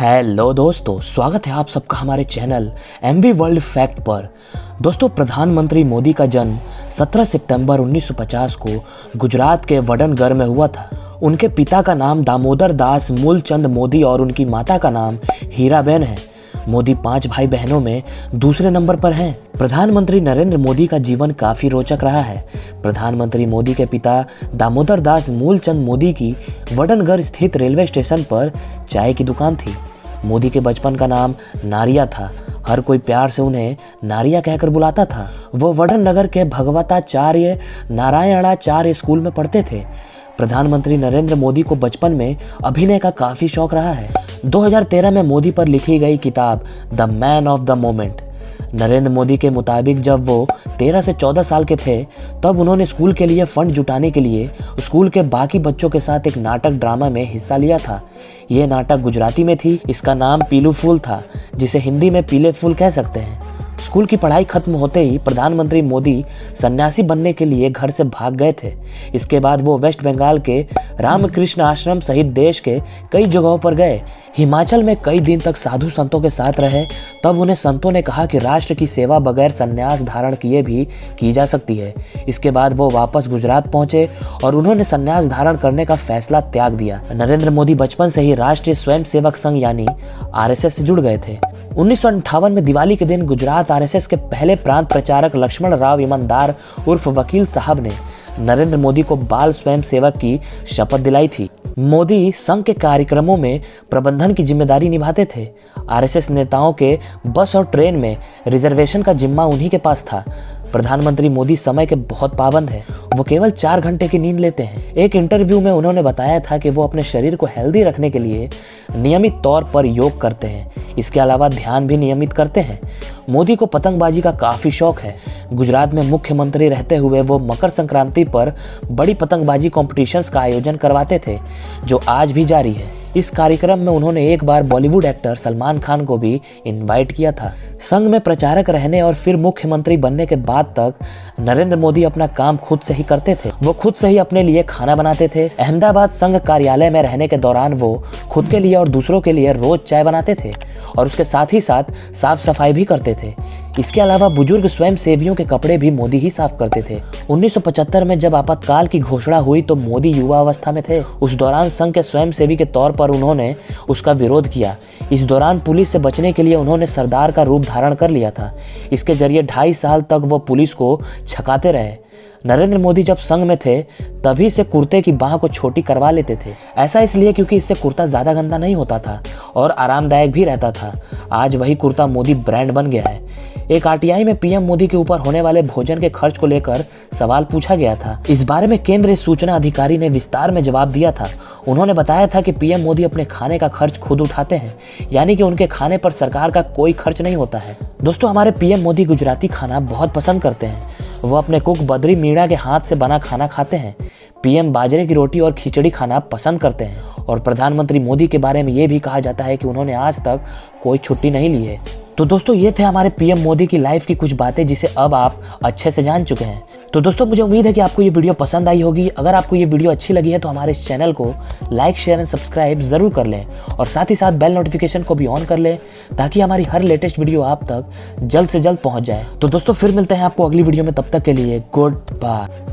Hello दोस्तों, स्वागत है आप सबका हमारे channel M B world fact पर। दोस्तों, प्रधानमंत्री मोदी का जन्म 17 सितंबर 1950 को गुजरात के वडनगर में हुआ था। उनके पिता का नाम दामोदर दास मूलचंद मोदी और उनकी माता का नाम हीराबेन है। मोदी पाँच भाई बहनों में दूसरे नंबर पर हैं। प्रधानमंत्री नरेंद्र मोदी का जीवन काफ़ी रोचक रहा है। प्रधानमंत्री मोदी के पिता दामोदर दास मूलचंद मोदी की वडनगर स्थित रेलवे स्टेशन पर चाय की दुकान थी। मोदी के बचपन का नाम नारिया था। हर कोई प्यार से उन्हें नारिया कहकर बुलाता था। वो वडन नगर के भगवताचार्य नारायणाचार्य स्कूल में पढ़ते थे। प्रधानमंत्री नरेंद्र मोदी को बचपन में अभिनय का काफ़ी शौक रहा है। 2013 में मोदी पर लिखी गई किताब, the man of the moment Narendra Modi के मुताबिक जब वो 13 से 14 साल के थे, तब उन्होंने स्कूल के लिए फंड जुटाने के लिए स्कूल के बाकी बच्चों के साथ एक नाटक ड्रामा में हिस्सा लिया था। ये नाटक गुजराती में थी, इसका नाम पीलू फूल था, जिसे हिंदी में पीले फूल कह सकते हैं। स्कूल की पढ़ाई खत्म होते ही प्रधानमंत्री मोदी सन्यासी बनने के लिए घर से भाग गए थे। इसके बाद वो वेस्ट बंगाल के रामकृष्ण आश्रम सहित देश के कई जगहों पर गए। हिमाचल में कई दिन तक साधु संतों के साथ रहे। तब उन्हें संतों ने कहा कि राष्ट्र की सेवा बगैर संन्यास धारण किए भी की जा सकती है। इसके बाद वो वापस गुजरात पहुँचे और उन्होंने संन्यास धारण करने का फैसला त्याग दिया। नरेंद्र मोदी बचपन से ही राष्ट्रीय स्वयं संघ यानी आरएसएस से जुड़ गए थे। उन्नीस में दिवाली के दिन गुजरात आरएसएस के पहले प्रांत प्रचारक लक्ष्मण राव ईमानदार उर्फ़ वकील साहब ने नरेंद्र मोदी को बाल स्वयं सेवक की शपथ दिलाई थी। मोदी संघ के कार्यक्रमों में प्रबंधन की ज़िम्मेदारी निभाते थे। आरएसएस नेताओं के बस और ट्रेन में रिजर्वेशन का जिम्मा उन्हीं के पास था। प्रधानमंत्री मोदी समय के बहुत पाबंद हैं। वो केवल चार घंटे की नींद लेते हैं। एक इंटरव्यू में उन्होंने बताया था कि वो अपने शरीर को हेल्दी रखने के लिए नियमित तौर पर योग करते हैं। इसके अलावा ध्यान भी नियमित करते हैं। मोदी को पतंगबाजी का काफ़ी शौक है। गुजरात में मुख्यमंत्री रहते हुए वो मकर संक्रांति पर बड़ी पतंगबाजी कॉम्पिटिशन्स का आयोजन करवाते थे, जो आज भी जारी है। इस कार्यक्रम में उन्होंने एक बार बॉलीवुड एक्टर सलमान खान को भी इनवाइट किया था। संघ में प्रचारक रहने और फिर मुख्यमंत्री बनने के बाद तक नरेंद्र मोदी अपना काम खुद से ही करते थे। वो खुद से ही अपने लिए खाना बनाते थे। अहमदाबाद संघ कार्यालय में रहने के दौरान वो खुद के लिए और दूसरों के लिए रोज चाय बनाते थे और उसके साथ ही साथ साफ़ सफ़ाई भी करते थे। इसके अलावा बुज़ुर्ग स्वयं सेवियों के कपड़े भी मोदी ही साफ़ करते थे। 1975 में जब आपातकाल की घोषणा हुई तो मोदी युवा अवस्था में थे। उस दौरान संघ के स्वयंसेवी के तौर पर उन्होंने उसका विरोध किया। इस दौरान पुलिस से बचने के लिए उन्होंने सरदार का रूप धारण कर लिया था। इसके ज़रिए ढाई साल तक वो पुलिस को छकाते रहे। नरेंद्र मोदी जब संघ में थे, तभी से कुर्ते की बाह को छोटी करवा लेते थे। ऐसा इसलिए क्योंकि इससे कुर्ता ज़्यादा गंदा नहीं होता था और आरामदायक भी रहता था। आज वही कुर्ता मोदी ब्रांड बन गया है। एक आरटीआई में पीएम मोदी के ऊपर होने वाले भोजन के खर्च को लेकर सवाल पूछा गया था। इस बारे में केंद्रीय सूचना अधिकारी ने विस्तार में जवाब दिया था। उन्होंने बताया था कि पीएम मोदी अपने खाने का खर्च खुद उठाते हैं, यानी कि उनके खाने पर सरकार का कोई खर्च नहीं होता है। दोस्तों, हमारे पीएम मोदी गुजराती खाना बहुत पसंद करते हैं। वो अपने कुक बद्री मीणा के हाथ से बना खाना खाते हैं। पीएम बाजरे की रोटी और खिचड़ी खाना पसंद करते हैं। और प्रधानमंत्री मोदी के बारे में ये भी कहा जाता है कि उन्होंने आज तक कोई छुट्टी नहीं ली है। तो दोस्तों, ये थे हमारे पीएम मोदी की लाइफ की कुछ बातें जिसे अब आप अच्छे से जान चुके हैं। तो दोस्तों, मुझे उम्मीद है कि आपको ये वीडियो पसंद आई होगी। अगर आपको ये वीडियो अच्छी लगी है तो हमारे इस चैनल को लाइक शेयर एंड सब्सक्राइब ज़रूर कर लें। और साथ ही साथ बेल नोटिफिकेशन को भी ऑन कर लें, ताकि हमारी हर लेटेस्ट वीडियो आप तक जल्द से जल्द पहुँच जाए। तो दोस्तों, फिर मिलते हैं आपको अगली वीडियो में। तब तक के लिए गुड बाय